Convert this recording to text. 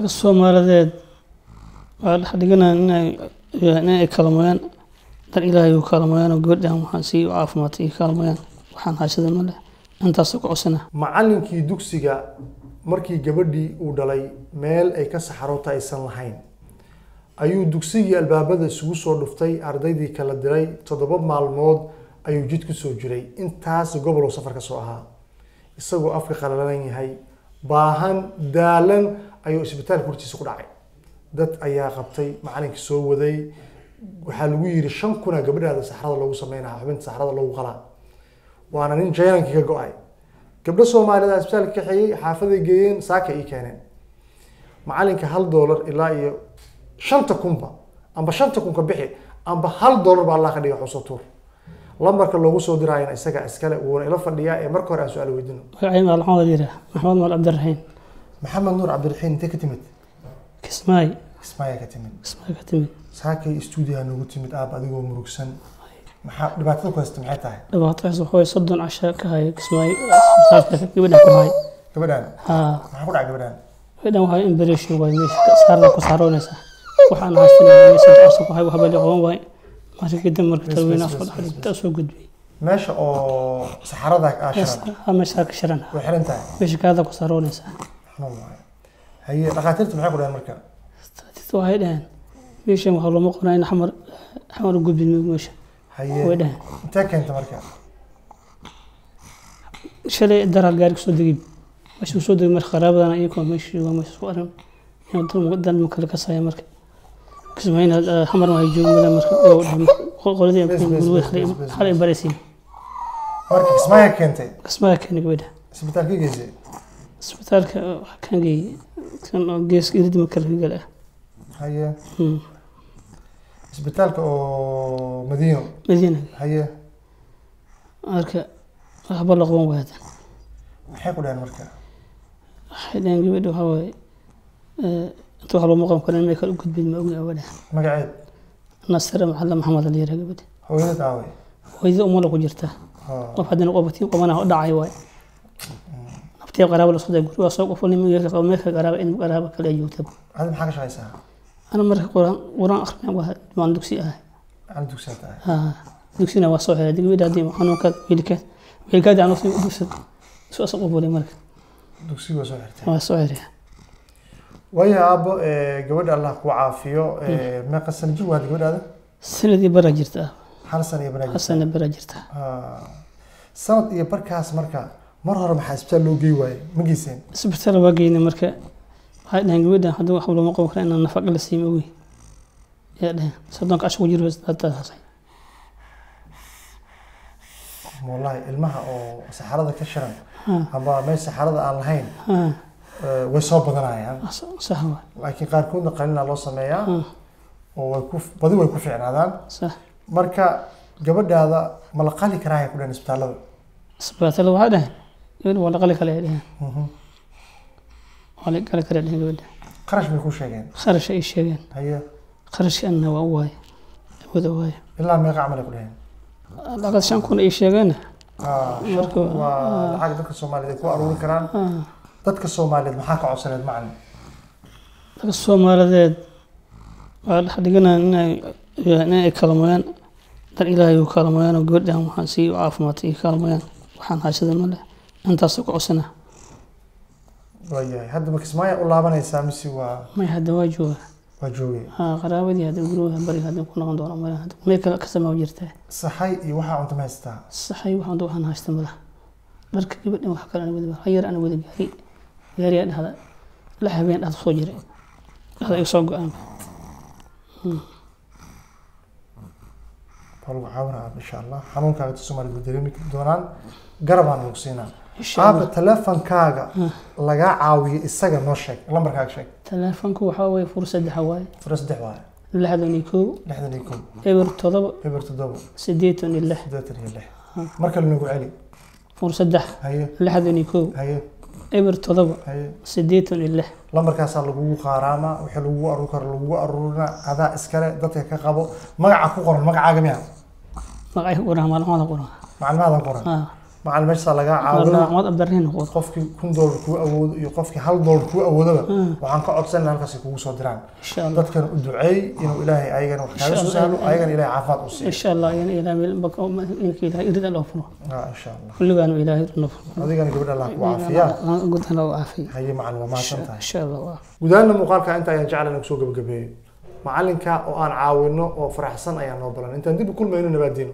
dadka soomaalideed waa dhex dhiganaa inay kaalmayaan dar ilaahay u kaalmayaan oo gabadhan waxaan sii caafimaatay i kaalmayaan waxaan haysada ma leh. Intaasoo ku codsanaa macallinkii dugsiga markii gabadhii uu dhalay meel ay ka saxaroota aysan lahayn. Ayuu dugsigii albaabada isugu soo dhuftay ardaydii kala diray toddoba maalmood ayuu jid ku soo jiray. Intaas gobol uu safar ka soo ahaa. Isagoo afka qalalan yahay. Baahan daalan ayuu isbitaalka hortiisa ku dhacay. Dad ayaa qabtay macalinkii soo waday. Waxaa lagu yiri shan kuna gabadhaada saxrada loogu sameynaya xubinta saxrada loogu qalaa. Waana nin jaylankii ka go'ay. Gabdho soomaalida isbitaalka kaxeeyey xaafaday geeyeen saaka ii keeneen. Macalinka hal doolar ilaa iyo shanta kunba amba shanta kun ka bixi amba hal doolar ba allah ka dhiga xuso tuur. Lambarka loogu soo diraayana isaga iskale wuuna ila fadhiyaa ee marka hore aan su'aal weydino maxamed maal cabdiraxiin maxamed nuur cabdiraxiin intee ka timid kismaay kismaayaa ka timid kismaay ka timid saakay stuudiyaha noogu timid aab adigoo murugsan maxaa dhibaatada ku haysta maxay tahay dhibaatadaas waxaway soddon casha ka haya kismaay isbitaalka gabadhan ku hay gabadhaan haa maxaa ku dhacay gabadhaan gabadhan waxay imbareeshin waay meesha saarda ku saaroonaysaa waxaan haystan meesha dacsa ku hay waxba la qaban waay markii kadib marka talweyne afka dhaxda soo gudbiyey meesha oo saxarada aa shiran meesha ka shiran meesha kaada ku saaroonaysaa xanuun waaye haye dhakhaatiirta maxay ku dhahan marka dadka waxay dhaheen meeshan waxaa looma qornaa in xamar xamar u gudbin meesha way haye dhaheen intee keenta marka shalay daraa gaari kusoo degay meesha kusoo degay marka qaraabadana iyagoo meesha jooga meesha isku arin inuu dalma kale ka saya marka kismayna xamar waa jooga male marka oo dhahay qoladii Bes, bes, bes, bes, bes, xalay baraysiin marka kismaayaa keentay qismaha keeni gabadha isbitaalka geysay isbitaalka kan geeyey kan oo geeska iridima kale ka gala haye Hmm. isbitaalka oo madiino madiina haye marka waxba la qaban waaya maxay ku dhahan marka waxay dhaheen gabadha waxaa waaye eh, inta wax looma qaban karin inay kala u gudbin ma ogi awada magaceed nasira maxalla maxamed la yiraha gabadha hooyadad aaway hooyada umala ku jirta qof haddana qofatiin qobana u dhacay waay naftiya qaraabo la socday guriga soo qof in qaraabo kale ay ana marka quraan quraan akhrinay waa waan dugsi ah dugsina waa soo xiray gabadha haddii xanuunka wiilka wiilkaadi aan u soo dugsi soo soo qofulay marka dugsiga waa soo xirtay waa soo xiray waayo aabbo eh, gabadha allah ku caafiyo eh, meeqa sana jir waad gabadhaada sanadii bara jirta hal sana iyo banaag hasana bara jirta sanad iyo barkaas marka mar hore maxaa isbitaal loo gey waaye ma geyseen? Isbitaal waa geynay marka waxay dhaheen gabadhan hadda wax looma qaban kara inaan nafaqa la siima ogi yaa dhaheen soddonka casho ku jiro haddaasay wallahi ilmaha oo saxarada ka shiran ama meesha saxarada aan lahayn ha. eh, way soo badanayaan. Sax waa laakiin qaarkoodna qalina loo sameeyaa oo way ku badi way ku fiicnaadaan. Sax. Marka gabadhaada ma la qali karaa ay ku dhahan isbitaallada isbitaalada waxaa dhaheen gabadha waa la qali kale ay waa la qali kale dhaheen gabadha qarash bay ku sheegeen kharash ay sheegeen haye kharashka anna waa u waaye wada waaye ilaa meeqa camal ay ku dhaheen lacagad shan kun ay sheegeen Marka- waa lacag dadka soomaaliyeed ay ku aruuri karaan dadka soomaaliyeed maxaa ka codsaneed macalin dadka soomaalideed waa dhex dhiganaa inay inay kaalmayaan dar ilaahay u kaalmayaan oo gabadhan waxaan sii caafimaatay i kaalmayaan waxaan haysada ma leh intaasoo ku codsanaa waayahay hadda ma kismaayo u laabanaysaa mise waa may hadda waa jooga waa joogay ha qaraabadii hadda guriga bariga hadda ku noqon doono male hadda meel kale ka samaa jirtaa saxay iyo waxaa cunto ma haystaa saxay waxaan doo waxaan haysta malaha dharka gabadhan wax kale ana wada hayar ana wada gaari gaariyaa dhahda la habeen dhahda soo jiray dhahda iga soo go-aan waa lagu caawinaa insha allah xanuunkaaga soomaaliyeed way dareemi doonaan. Garabaan lagu siinaa aaba teleefonkaaga lagaa caawiyo isaga noo sheeg lambarkaaga sheeg. Teleefonku waxaa weeye fur saddexa waaye. Fura saddex waaye. Lixdan iyo kow lixdan iyo kow eber todoba eber toddoba siddeetan iyo lix. Siddeetan iyo lix. Mar kale nagu celi. Fur saddex. Haye. Lixdan iyo kow haye. Eber todoba haye. Siddeetan iyo lix. Lambarkaasaa lagugu qaaraamaa wixii lagugu aruur karo lagugu aruurina adaa iskale dadka ka qabo. Magaca ku qoran magacaaga miya magacay ku qoran maalmada qoran. Maclumaada qoran. Ha macalin meeshaa lagaa Maxamed Abdirahiin qofkii kun doolar kuu awoodo iyo qofkii hal doolar kuu awoodaba Mm. waxaan ka codsan halkaas ay kugu soo diraan. Dadkan u duceey inuu ilaahay ayagana wax kaaga soo sahlo ayagana ilaahay caafimaad u siiyo insha Allah in ilaahay meel baka inka ilaahay irida loo furo Ah, insha allah kulligaan ilaahay noo furo adigana gabadha allah ku caafiyaa. gudan loo caafiyo haye macalin waa mahadsan tahay. Insha Allah waa. Gudahanna muuqaalka inta ayaan jeclan ku soo gabagabeeyo. Macalinka oo aan caawino oo faraxsan ayaan noo balan. Intaan dib u kulmayno nabaadiino